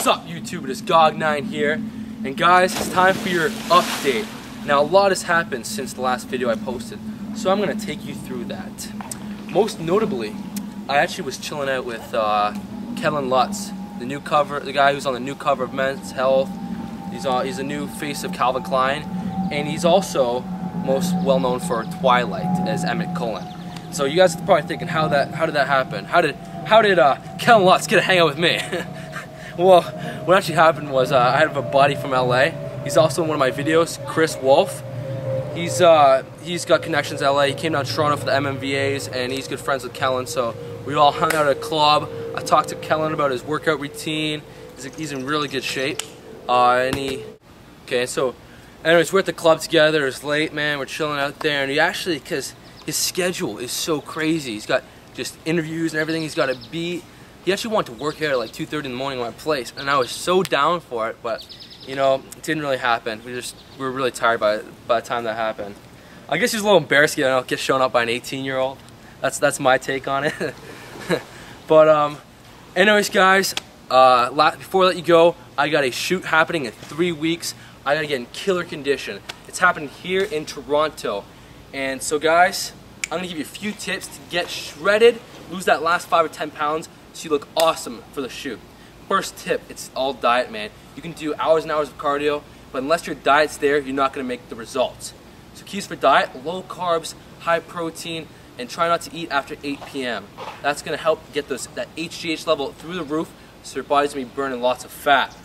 What's up YouTube, it is GOG9 here, and guys, it's time for your update. Now a lot has happened since the last video I posted, so I'm going to take you through that. Most notably, I actually was chilling out with uh, Kellan Lutz, the new cover, the guy who's on the new cover of Men's Health. He's, uh, he's a new face of Calvin Klein, and he's also most well known for Twilight as Emmett Cullen. So you guys are probably thinking, how that, how did that happen? How did, how did uh, Kellan Lutz get to hang out with me? well, what actually happened was uh, I have a buddy from LA. He's also in one of my videos, Chris Wolf. He's uh, he's got connections LA. He came down to Toronto for the MMVAs, and he's good friends with Kellan. So we all hung out at a club. I talked to Kellan about his workout routine. He's, he's in really good shape. Uh, and he, okay, so anyways, we're at the club together. It's late, man. We're chilling out there, and he actually, cause his schedule is so crazy. He's got just interviews and everything. He's got to be. He actually wanted to work here at like 2:30 in the morning at my place, and I was so down for it, but you know, it didn't really happen. We just we were really tired by by the time that happened. I guess he's a little embarrassed, you know, get shown up by an 18-year-old. That's that's my take on it. but um, anyways, guys, uh, before I let you go, I got a shoot happening in three weeks. I gotta get in killer condition. It's happening here in Toronto, and so guys, I'm gonna give you a few tips to get shredded, lose that last five or 10 pounds so you look awesome for the shoot. First tip, it's all diet, man. You can do hours and hours of cardio, but unless your diet's there, you're not gonna make the results. So keys for diet, low carbs, high protein, and try not to eat after 8 p.m. That's gonna help get those, that HGH level through the roof so your body's gonna be burning lots of fat.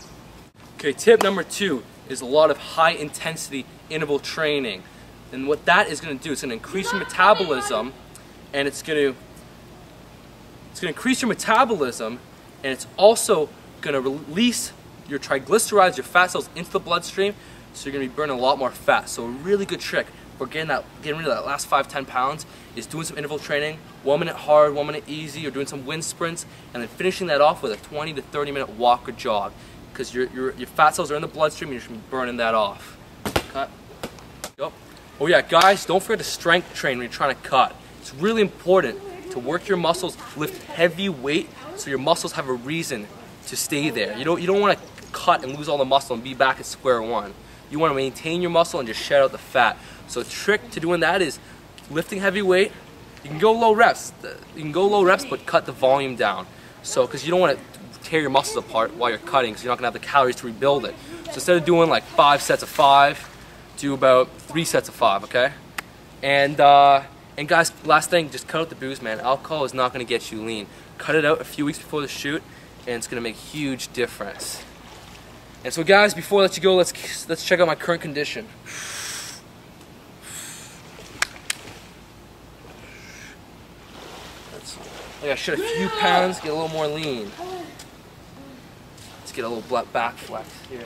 Okay, tip number two is a lot of high intensity interval training. And what that is going to do, it's to increase your metabolism, and it's going to it's going to increase your metabolism, and it's also going to release your triglycerides, your fat cells into the bloodstream, so you're going to be burning a lot more fat. So a really good trick for getting that getting rid of that last five, ten pounds is doing some interval training, one minute hard, one minute easy, or doing some wind sprints, and then finishing that off with a 20 to 30 minute walk or jog, because your, your, your fat cells are in the bloodstream and you're going to be burning that off. Cut. Go. Oh yeah, guys, don't forget to strength train when you're trying to cut. It's really important to work your muscles, lift heavy weight, so your muscles have a reason to stay there. You don't, you don't want to cut and lose all the muscle and be back at square one. You want to maintain your muscle and just shed out the fat. So trick to doing that is lifting heavy weight. You can go low reps. You can go low reps, but cut the volume down. So, because you don't want to tear your muscles apart while you're cutting, because you're not going to have the calories to rebuild it. So instead of doing like five sets of five, do about three sets of five, okay? And uh, and guys, last thing, just cut out the booze, man. Alcohol is not gonna get you lean. Cut it out a few weeks before the shoot, and it's gonna make a huge difference. And so, guys, before I let you go, let's let's check out my current condition. I gotta shed a few pounds, get a little more lean. Let's get a little back flex here.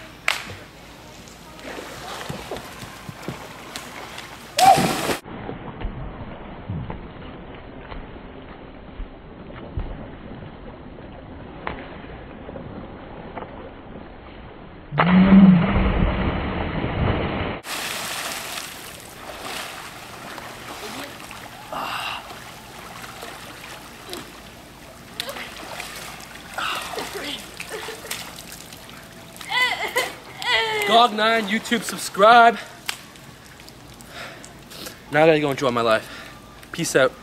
GOG9, YouTube, subscribe. Now I gotta go enjoy my life. Peace out.